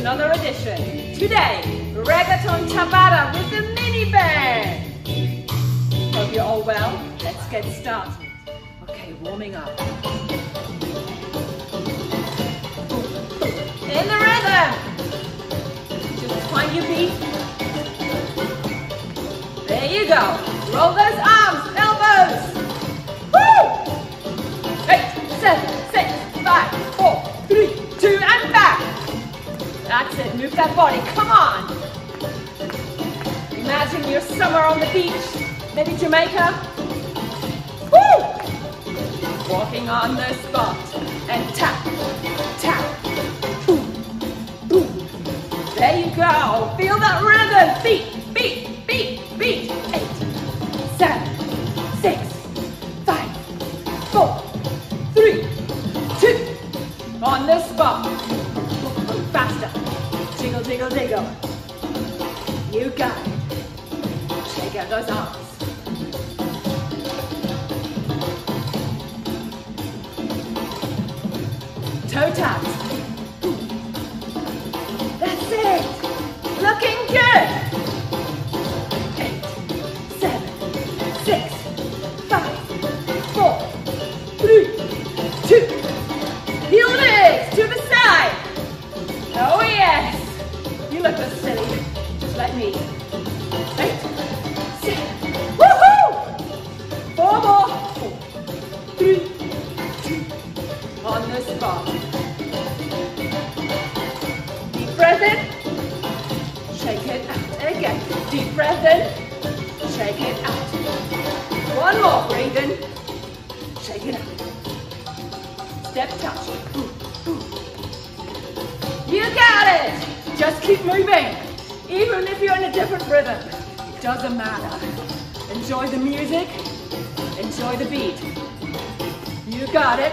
another edition. Today, reggaeton tabata with the mini band. Hope you're all well. Let's get started. Okay, warming up. In the rhythm. Just find your beat. There you go. Roll those arms, it, move that body, come on. Imagine you're somewhere on the beach, maybe Jamaica. Woo! Walking on the spot, and tap, tap, boom, boom. There you go, feel that rhythm, beat, beat, beat, beat. Eight, seven, six, five, four, three, two, on the spot. Jiggle, jiggle, jiggle. You got it. Shake out those arms. Toe taps. On the spot. Deep breath in. Shake it out again. Deep breath in. Shake it out. One more. Breathe in. Shake it out. Step touch. You got it! Just keep moving. Even if you're in a different rhythm, it doesn't matter. Enjoy the music. Enjoy the beat. You got it.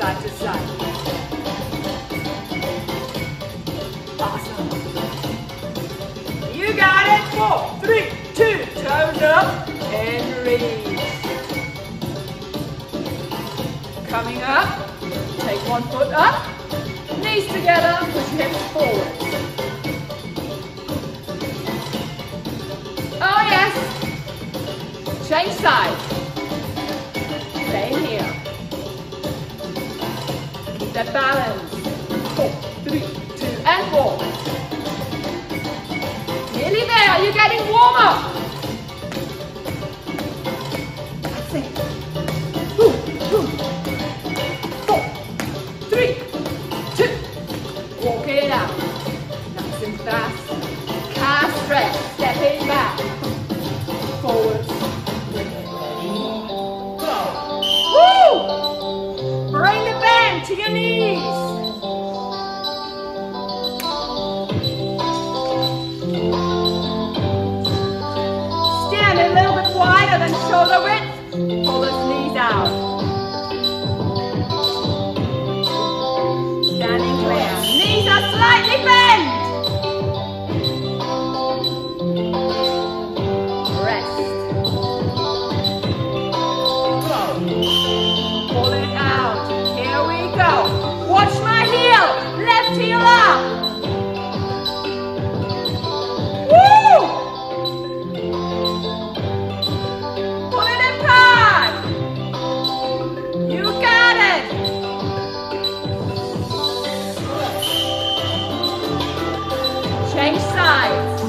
Side to side. Awesome. You got it. Four, three, two, toes up, and reach. Coming up. Take one foot up. Knees together, push hips forward. Oh yes. Change sides. That balance. Four, three, two, and four. Nearly there. You're getting warmer. Than shoulder width. Pull those knees out. Standing clear. Knees are slightly bent. Rest. Go. Change sides.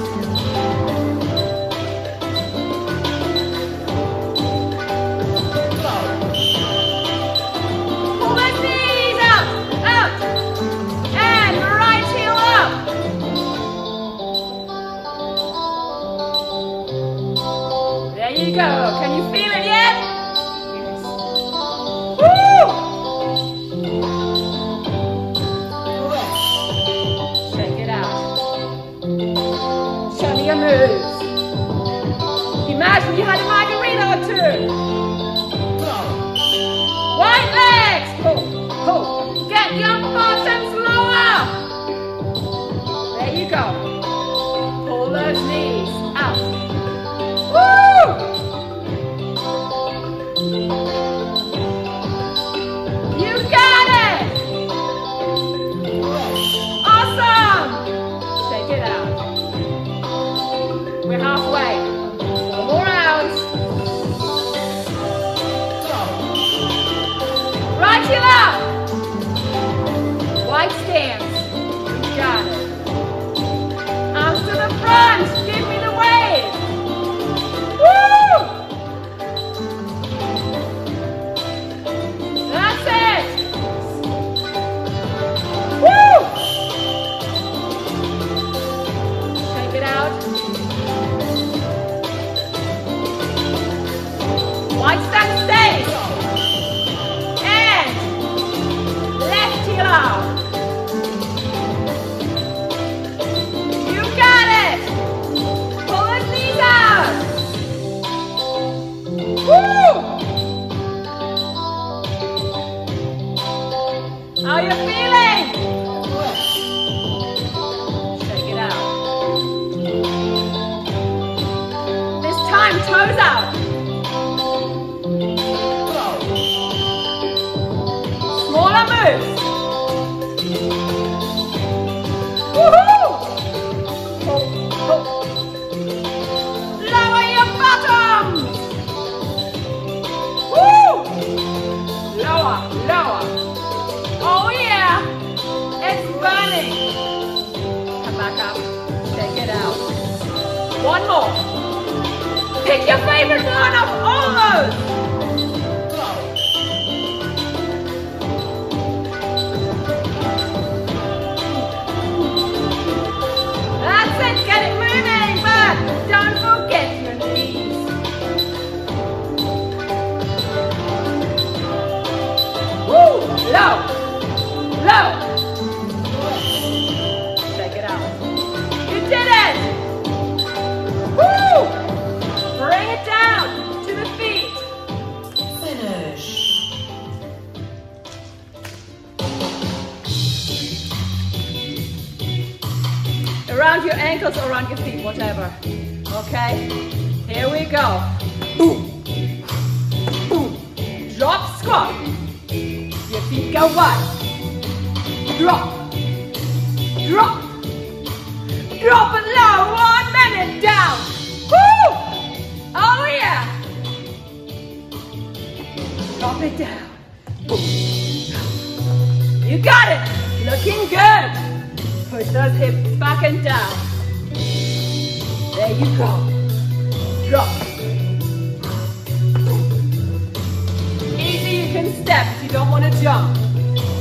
Pull those knees out, out. And right heel up. There you go. Can you feel it yet? Get your foursomes lower. There you go. Pull those knees out. Woo! You got it. Awesome. Take it out. We're halfway. One more. Pick your favorite one of all those. Around your ankles or around your feet, whatever. Okay? Here we go. Boom. Boom. Drop squat. Your feet go wide. Drop. Drop. Drop it low. One minute down. Woo! Oh yeah. Drop it down. Boom. You got it. Looking good. Push those hips back and down. There you go. Drop. Easy, you can step if you don't want to jump.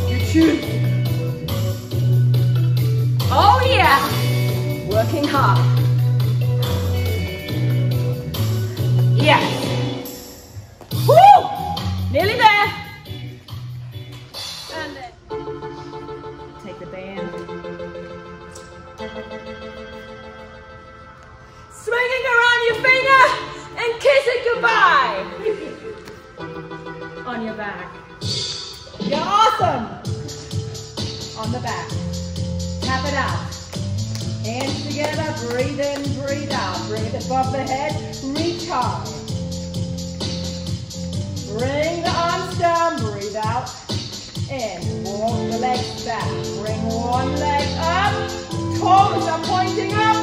You choose. Oh yeah. Working hard. Yes. Woo! Nearly there. And then take the band. Kiss it goodbye. On your back. You're awesome. On the back. Tap it out. Hands together, breathe in, breathe out. Bring it above the head, reach high. Bring the arms down, breathe out. In, walk the legs back. Bring one leg up, toes are pointing up.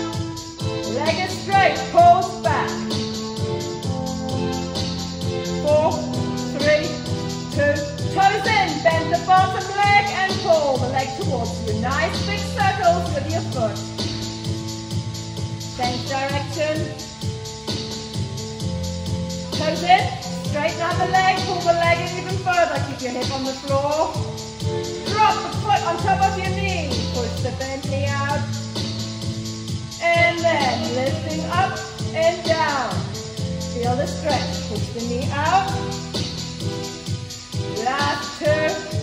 Leg is straight, pulls leg towards you. Nice big circles with your foot. Same direction. Toes in. Straighten out the leg, pull the leg in even further. Keep your hip on the floor. Drop the foot on top of your knee. Push the bent knee out. And then lifting up and down. Feel the stretch. Push the knee out. Last two.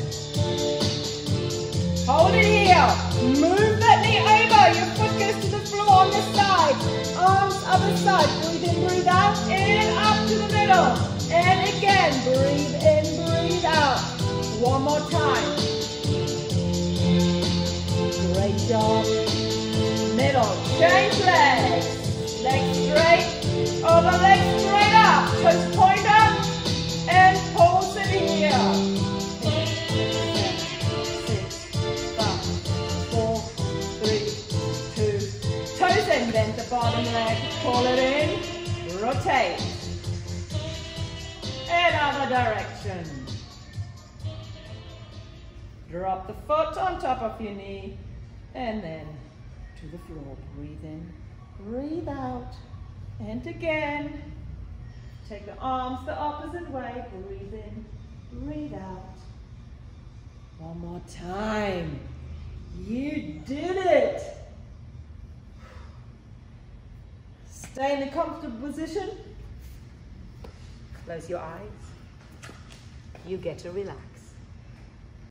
Hold it here. Move that knee over. Your foot goes to the floor on the side. Arms other side. Breathe in, breathe out. And up to the middle. And again, breathe in, breathe out. One more time. Great job. Middle, change legs. Legs straight, oh, over legs straight up. Toes point bottom leg, pull it in, rotate. And other direction. Drop the foot on top of your knee and then to the floor. Breathe in, breathe out. And again. Take the arms the opposite way. Breathe in, breathe out. One more time. You did it. Stay in a comfortable position. Close your eyes. You get to relax.